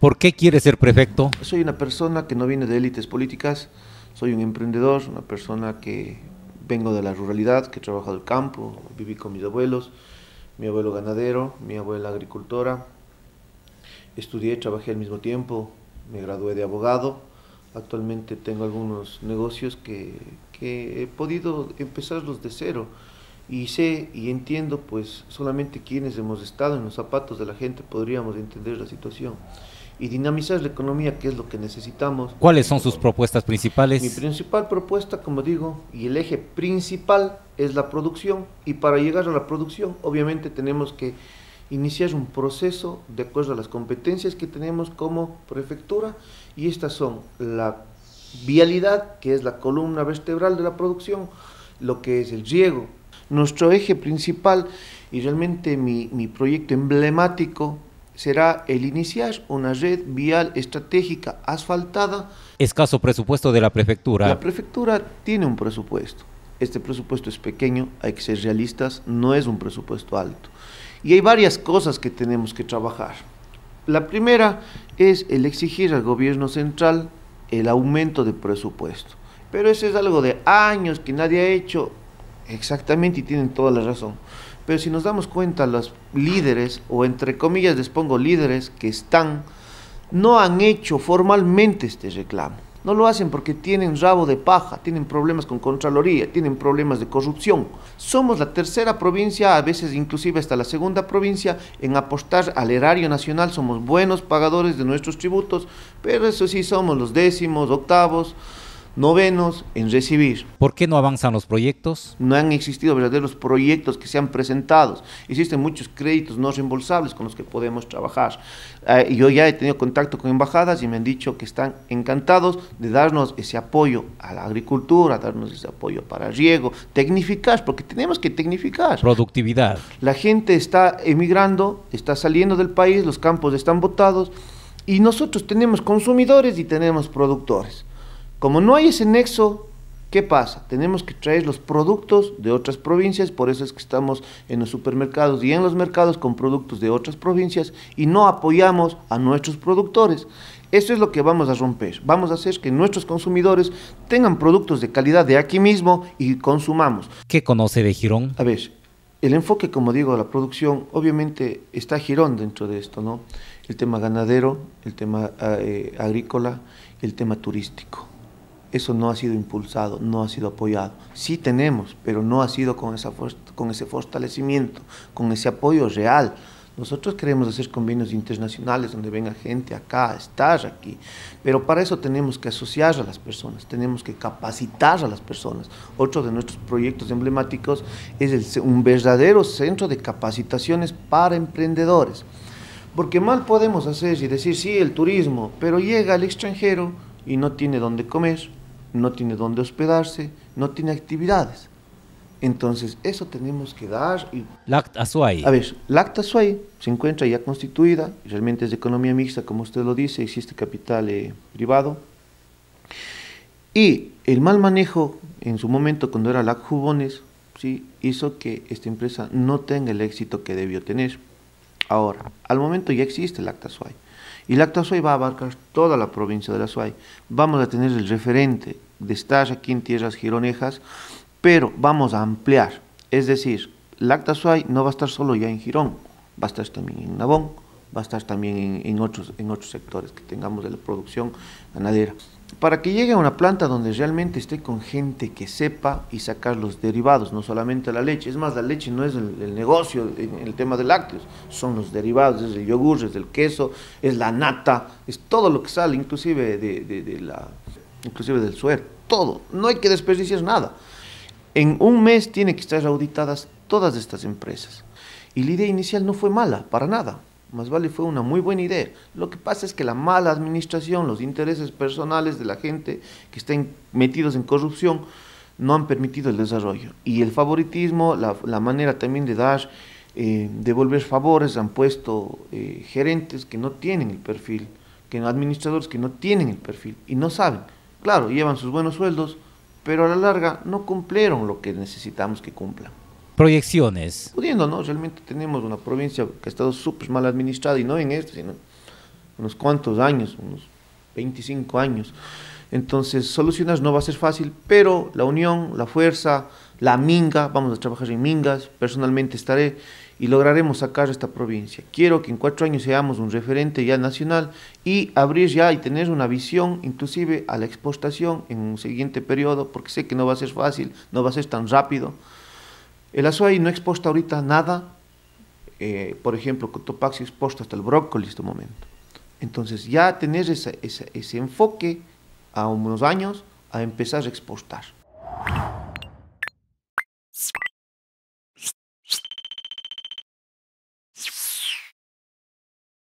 ¿Por qué quiere ser prefecto? Soy una persona que no viene de élites políticas, soy un emprendedor, una persona que vengo de la ruralidad, que he trabajado el campo, viví con mis abuelos, mi abuelo ganadero, mi abuela agricultora. Estudié, trabajé al mismo tiempo, me gradué de abogado. Actualmente tengo algunos negocios que, que he podido empezarlos de cero y sé y entiendo pues solamente quienes hemos estado en los zapatos de la gente podríamos entender la situación y dinamizar la economía que es lo que necesitamos. ¿Cuáles son sus propuestas principales? Mi principal propuesta, como digo, y el eje principal es la producción y para llegar a la producción obviamente tenemos que iniciar un proceso de acuerdo a las competencias que tenemos como prefectura y estas son la vialidad, que es la columna vertebral de la producción, lo que es el riego, nuestro eje principal y realmente mi, mi proyecto emblemático será el iniciar una red vial estratégica asfaltada. Escaso presupuesto de la prefectura. La prefectura tiene un presupuesto. Este presupuesto es pequeño, hay que ser realistas, no es un presupuesto alto. Y hay varias cosas que tenemos que trabajar. La primera es el exigir al gobierno central el aumento de presupuesto. Pero eso es algo de años que nadie ha hecho Exactamente, y tienen toda la razón. Pero si nos damos cuenta, los líderes, o entre comillas les pongo líderes, que están, no han hecho formalmente este reclamo. No lo hacen porque tienen rabo de paja, tienen problemas con Contraloría, tienen problemas de corrupción. Somos la tercera provincia, a veces inclusive hasta la segunda provincia, en apostar al erario nacional. Somos buenos pagadores de nuestros tributos, pero eso sí, somos los décimos, octavos, novenos en recibir. ¿Por qué no avanzan los proyectos? No han existido verdaderos proyectos que sean presentados. Existen muchos créditos no reembolsables con los que podemos trabajar. Eh, yo ya he tenido contacto con embajadas y me han dicho que están encantados de darnos ese apoyo a la agricultura, darnos ese apoyo para riego, tecnificar, porque tenemos que tecnificar. Productividad. La gente está emigrando, está saliendo del país, los campos están botados y nosotros tenemos consumidores y tenemos productores. Como no hay ese nexo, ¿qué pasa? Tenemos que traer los productos de otras provincias, por eso es que estamos en los supermercados y en los mercados con productos de otras provincias y no apoyamos a nuestros productores. Eso es lo que vamos a romper. Vamos a hacer que nuestros consumidores tengan productos de calidad de aquí mismo y consumamos. ¿Qué conoce de Girón? A ver, el enfoque, como digo, a la producción, obviamente está Girón dentro de esto, ¿no? El tema ganadero, el tema eh, agrícola, el tema turístico eso no ha sido impulsado, no ha sido apoyado. Sí tenemos, pero no ha sido con, esa, con ese fortalecimiento, con ese apoyo real. Nosotros queremos hacer convenios internacionales donde venga gente acá, estar aquí, pero para eso tenemos que asociar a las personas, tenemos que capacitar a las personas. Otro de nuestros proyectos emblemáticos es un verdadero centro de capacitaciones para emprendedores. Porque mal podemos hacer y decir, sí, el turismo, pero llega al extranjero y no tiene dónde comer, no tiene dónde hospedarse, no tiene actividades. Entonces, eso tenemos que dar. Y... Lacta Suay. A ver, Lacta Suay se encuentra ya constituida, realmente es de economía mixta, como usted lo dice, existe capital eh, privado. Y el mal manejo en su momento, cuando era Lac Jubones, ¿sí? hizo que esta empresa no tenga el éxito que debió tener. Ahora, al momento ya existe Lacta Suay. Y la Suay va a abarcar toda la provincia de la Suay. Vamos a tener el referente de estar aquí en tierras gironejas, pero vamos a ampliar. Es decir, Lacta Suay no va a estar solo ya en Girón, va a estar también en Nabón, va a estar también en, otros, en otros sectores que tengamos de la producción ganadera para que llegue a una planta donde realmente esté con gente que sepa y sacar los derivados, no solamente la leche. Es más, la leche no es el, negocio en el tema de lácteos, son los derivados, es el yogur, es el queso, es la nata, es todo lo que sale, inclusive, de, la, inclusive del suero, todo. No hay que desperdiciar nada. En un mes tiene que estar auditadas todas estas empresas. Y la idea inicial no fue mala, para nada más vale fue una muy buena idea. Lo que pasa es que la mala administración, los intereses personales de la gente que estén metidos en corrupción, no han permitido el desarrollo. Y el favoritismo, la, manera también de dar, eh, devolver favores, han puesto eh, gerentes que no tienen el perfil, que administradores que no tienen el perfil y no saben. Claro, llevan sus buenos sueldos, pero a la larga no cumplieron lo que necesitamos que cumplan proyecciones. Pudiendo, ¿no? Realmente tenemos una provincia que ha estado súper mal administrada y no en esto, sino unos cuantos años, unos 25 años. Entonces, solucionar no va a ser fácil, pero la unión, la fuerza, la minga, vamos a trabajar en mingas, personalmente estaré y lograremos sacar esta provincia. Quiero que en cuatro años seamos un referente ya nacional y abrir ya y tener una visión inclusive a la exportación en un siguiente periodo, porque sé que no va a ser fácil, no va a ser tan rápido. El Azuay no exporta ahorita nada, eh, por ejemplo, Cotopaxi exporta hasta el brócoli en este momento. Entonces ya tener ese enfoque a unos años a empezar a exportar.